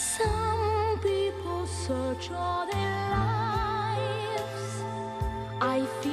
Some people search all their lives. I feel